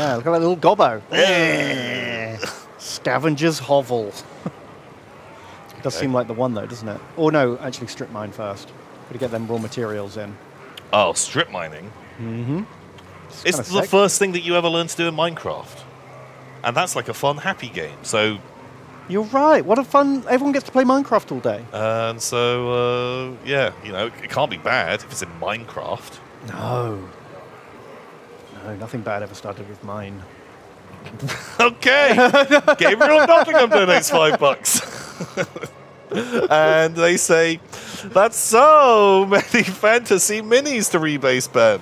yeah, look at that little gobbo. Yeah. Scavenger's Hovel. it does Okay. seem like the one though, doesn't it? Or no, actually strip mine first. Got to get them raw materials in. Oh, strip mining. It's, It's the sick. first thing that you ever learned to do in Minecraft. And that's like a fun, happy game. So, You're right. What a fun! Everyone gets to play Minecraft all day. and so, uh, yeah, you know, it can't be bad if it's in Minecraft. No. No, nothing bad ever started with mine. Okay, Gabriel Nottingham donates five bucks. and they say, that's so many fantasy minis to rebase Ben.